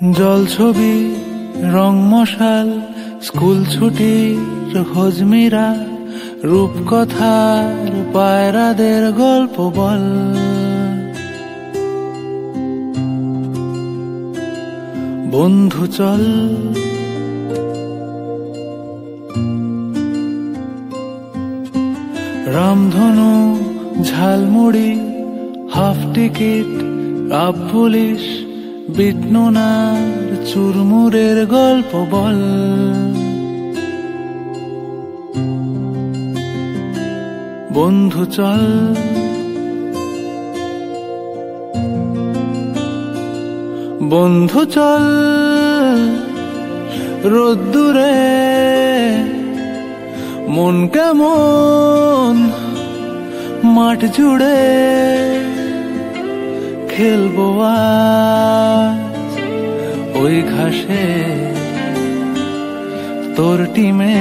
জল ছবি, রং মশাল, স্কুল ছুটির হজমিরা রূপকথার পায়রাদের গল্প বল। বন্ধু চল। রামধনু, ঝালমুড়ি, হাফ টিকিট রাব পুলিশ বিটনুনার চুরমুরের গল্প বল। বন্ধু, চল। বন্ধু, চল। রোদ্দুরে মন কেমন? মাঠ জুড়ে খেলব আজ। ওই ঘাসে তোর টিমে